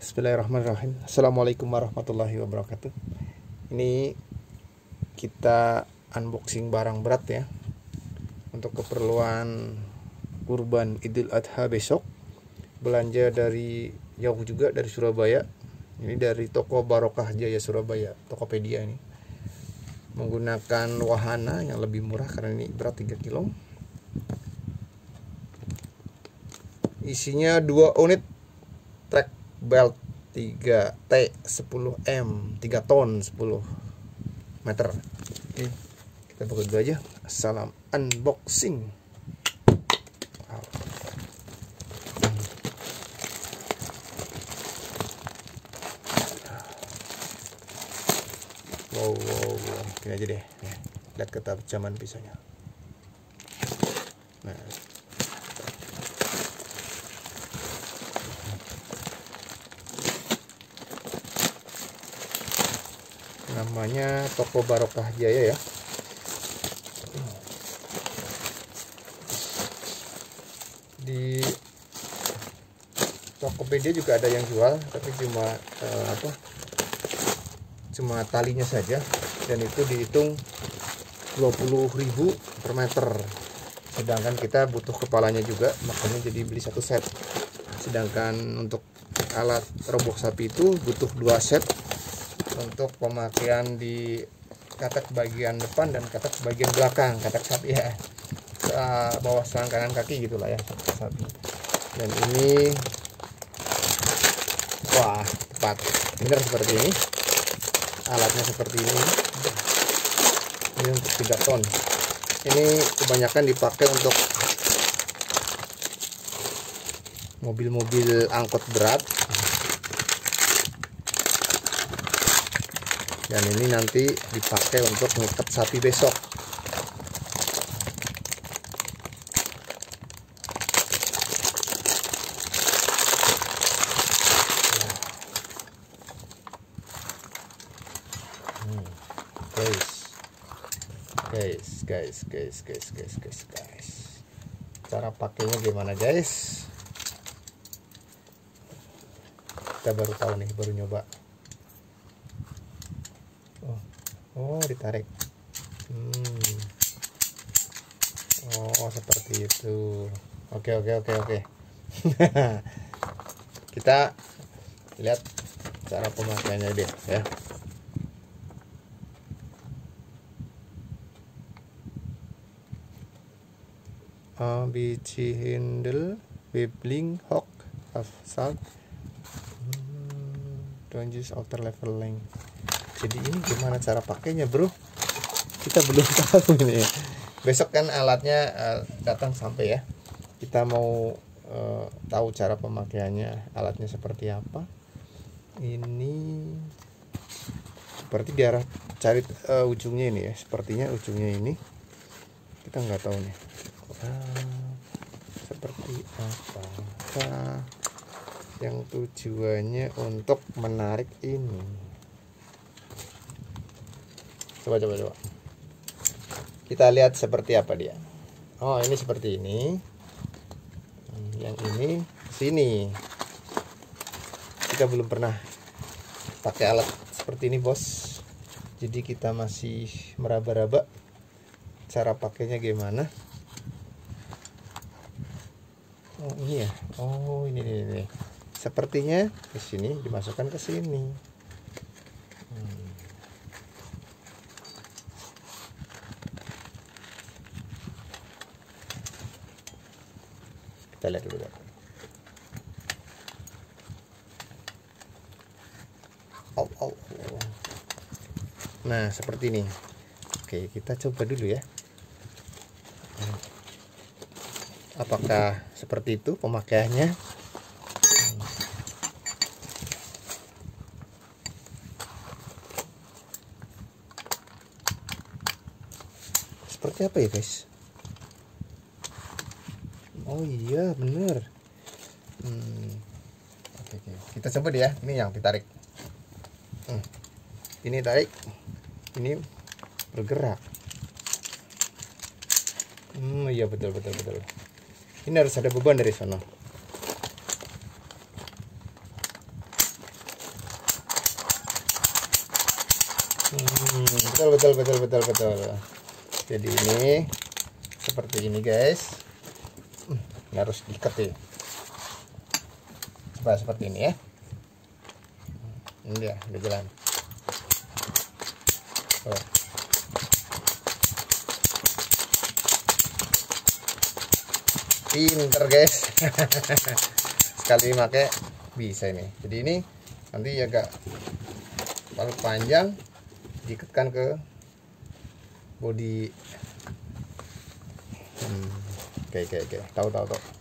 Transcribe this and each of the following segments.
Bismillahirrahmanirrahim. Assalamualaikum warahmatullahi wabarakatuh. Ini kita unboxing barang berat ya. Untuk keperluan kurban Idul Adha besok. Belanja dari jauh juga dari Surabaya. Ini dari toko Barokah Jaya Surabaya Tokopedia ini. Menggunakan wahana yang lebih murah karena ini berat 3 kilo. Isinya 2 unit track belt 3T 10M 3 ton 10 meter. Oke, kita buka dulu aja. Salam unboxing. Wow wow wow. Gini aja deh. Lihat ketajaman pisaunya nah namanya toko Barokah Jaya ya. Di Tokopedia juga ada yang jual tapi cuma eh, apa cuma talinya saja. Dan itu dihitung 20.000 per meter. Sedangkan kita butuh kepalanya juga makanya jadi beli satu set. Sedangkan untuk alat roboh sapi itu butuh dua set untuk pemakaian di katak bagian depan dan katak bagian belakang katak sapi ya. Bawah selangkangan kaki gitulah ya sapi. Dan ini wah tepat. Benar seperti ini. Alatnya seperti ini. Ini untuk 3 ton. Ini kebanyakan dipakai untuk mobil-mobil angkot berat dan ini nanti dipakai untuk ngikat sapi besok. Guys guys guys guys guys guys guys guys. Cara pakainya gimana guys? Kita baru tahu nih baru nyoba oh, oh ditarik. Hmm. oh seperti itu. Oke oke oke oke. Kita lihat cara pemakaiannya deh ya. A biji handle Weebling Hawk of Salt don't use outer level length jadi ini gimana cara pakainya bro? Kita belum tahu ini besok kan alatnya uh, datang sampai ya. Kita mau uh, tahu cara pemakaiannya alatnya seperti apa. Ini berarti di arah cari uh, ujungnya ini ya. Sepertinya ujungnya ini. Kita nggak tahu nih. Uh, seperti apakah yang tujuannya untuk menarik ini coba coba coba. Kita lihat seperti apa dia. Oh ini seperti ini. Yang ini sini. Kita belum pernah pakai alat seperti ini bos. Jadi kita masih meraba-raba cara pakainya gimana. Oh ini ya? Oh ini ini, ini. Sepertinya ke sini dimasukkan ke sini. Hmm. kita lihat dulu oh, oh, oh. nah seperti ini. Oke kita coba dulu ya. Apakah seperti itu pemakaiannya? Seperti apa ya guys? Oh iya bener. Hmm. oke, oke. kita coba deh ya. Ini yang ditarik ini tarik. Ini bergerak. Hmm iya betul betul betul. Ini harus ada beban dari sana. Hmm, betul betul betul betul betul. Jadi ini seperti ini guys. Hmm, ini harus diikat ya. Coba seperti ini ya ini dia udah jalan. Pinter guys. Sekali pakai bisa ini. Jadi ini nanti agak paling panjang diikatkan ke body. Hmm, oke oke oke tahu tahu tahu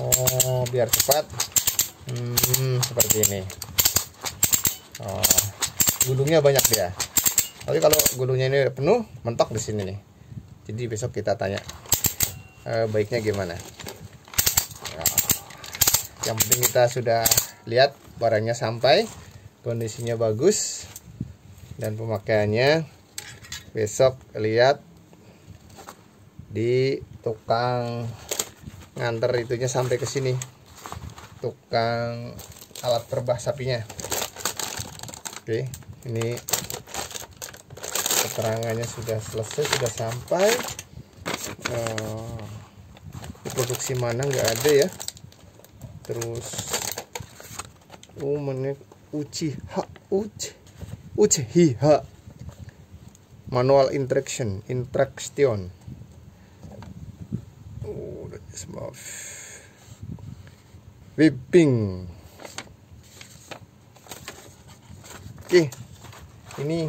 oh biar cepat. Hmm, seperti ini. Oh, gulungnya banyak dia. Tapi kalau gulungnya ini penuh mentok di sini nih. Jadi besok kita tanya eh, baiknya gimana. Ya. yang penting kita sudah lihat barangnya sampai kondisinya bagus dan pemakaiannya. Besok lihat di tukang nganter itunya sampai ke sini. Tukang alat terbah sapinya. Oke ini keterangannya sudah selesai sudah sampai. Eh, produksi mana nggak ada ya. Terus oh mana? Uci ha uci uci hi ha. Manual interaction interaction whipping. Oke ini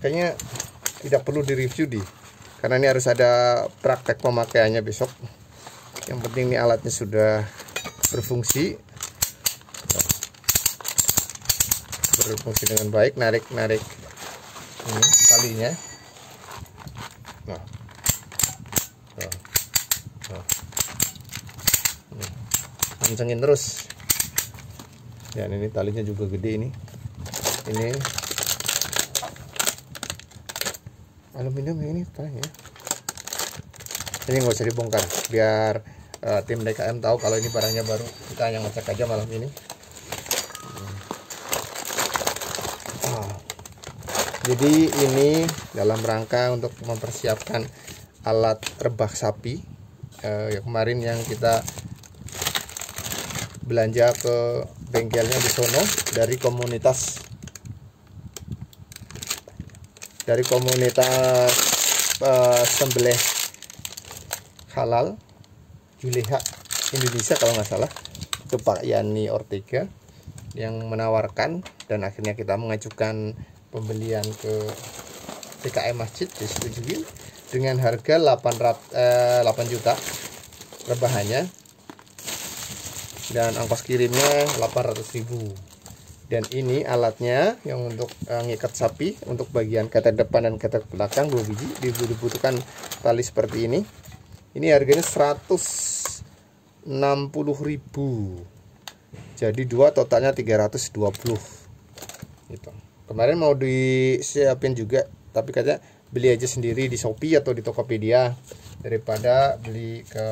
kayaknya tidak perlu direview di karena ini harus ada praktek pemakaiannya besok. Yang penting ini alatnya sudah berfungsi. Berfungsi dengan baik narik narik ini talinya. Nah. Kencengin terus. Dan ini talinya juga gede ini. Ini. Aluminium ini tanya ini nggak usah dibongkar biar uh, tim DKM tahu kalau ini barangnya baru. Kita yang ngecek aja malam ini. Ah. jadi ini dalam rangka untuk mempersiapkan alat rebah sapi eh, yang kemarin yang kita belanja ke bengkelnya di sono dari komunitas. Dari komunitas uh, sembelih halal Juleha Indonesia kalau nggak salah. Itu Pak Yani Ortega yang menawarkan dan akhirnya kita mengajukan pembelian ke PKM Masjid disetujui dengan harga 800 eh, 8 juta rebahannya dan ongkos kirimnya 800.000 dan ini alatnya yang untuk uh, ngikat sapi untuk bagian kata depan dan kata belakang dua biji dibutuhkan tali seperti ini. Ini harganya 160.000 jadi dua totalnya 320 gitu. Kemarin mau disiapin juga tapi katanya beli aja sendiri di Shopee atau di Tokopedia daripada beli ke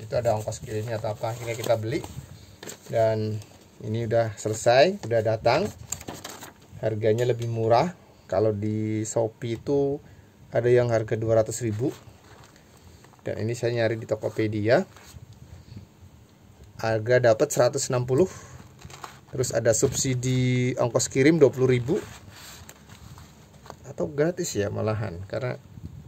itu ada ongkos kirimnya atau apa akhirnya kita beli dan ini udah selesai udah datang. Harganya lebih murah. Kalau di Shopee itu ada yang harga 200.000 dan ini saya nyari di Tokopedia. Harga dapat 160 terus ada subsidi ongkos kirim 20.000 atau gratis ya malahan. Karena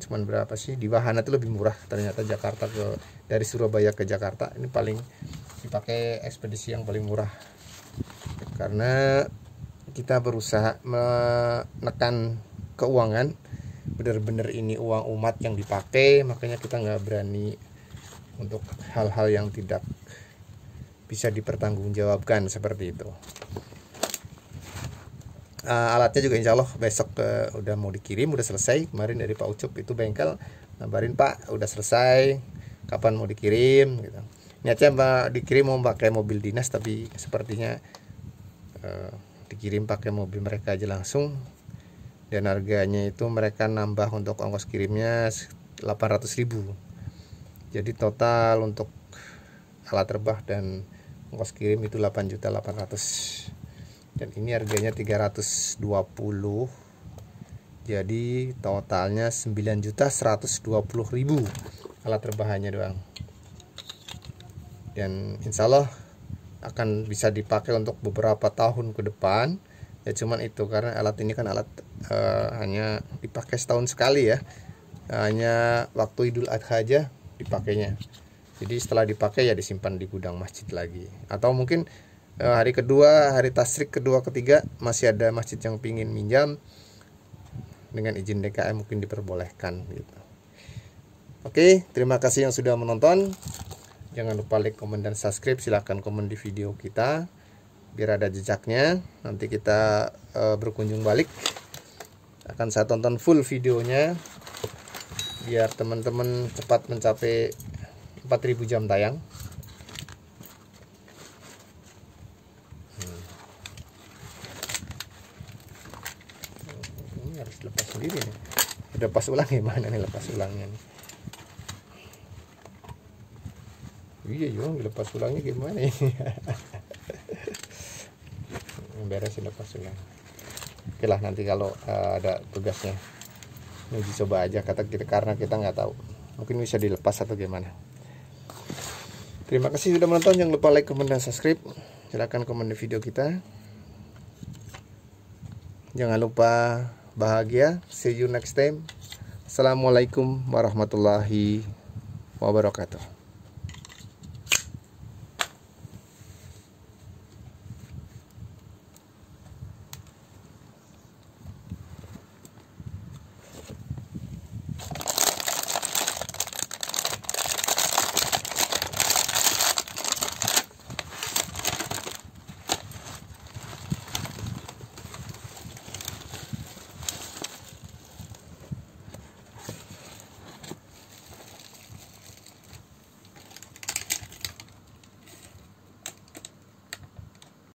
cuman berapa sih? Di Wahana itu lebih murah ternyata Jakarta ke dari Surabaya ke Jakarta. Ini paling dipakai ekspedisi yang paling murah. Karena kita berusaha menekan keuangan. Benar-benar ini uang umat yang dipakai makanya kita nggak berani untuk hal-hal yang tidak bisa dipertanggungjawabkan seperti itu. Uh, alatnya juga insya Allah besok uh, udah mau dikirim udah selesai. Kemarin dari Pak Ucup itu bengkel ngabarin Pak udah selesai. Kapan mau dikirim? Gitu niatnya Mbak dikirim mau pakai mobil dinas tapi sepertinya uh, dikirim pakai mobil mereka aja langsung. Dan harganya itu mereka nambah untuk ongkos kirimnya 800.000 jadi total untuk alat terbah dan ongkos kirim itu 8.800 dan ini harganya 320 jadi totalnya 9.120.000 alat terbahannya doang dan insya Allah akan bisa dipakai untuk beberapa tahun ke depan. Ya cuman itu karena alat ini kan alat uh, hanya dipakai setahun sekali ya. Hanya waktu Idul Adha aja dipakainya. Jadi setelah dipakai ya disimpan di gudang masjid lagi. Atau mungkin uh, hari kedua hari tasrik kedua ketiga masih ada masjid yang pingin minjam. Dengan izin DKM mungkin diperbolehkan gitu. Oke terima kasih yang sudah menonton jangan lupa like, komen, dan subscribe. Silahkan komen di video kita biar ada jejaknya. Nanti kita uh, berkunjung balik. Akan saya tonton full videonya biar teman-teman cepat mencapai 4000 jam tayang. Hmm. ini harus lepas sendiri nih. Lepas ulang gimana nih lepas ulangnya nih iya yo lepas ulangnya gimana ini? Beresin lepas ulang. Oke lah nanti kalau uh, ada tugasnya uji coba aja kata kita karena kita nggak tahu. Mungkin bisa dilepas atau gimana. Terima kasih sudah menonton. Jangan lupa like comment dan subscribe. Silahkan komen di video kita. Jangan lupa bahagia. See you next time. Assalamualaikum warahmatullahi wabarakatuh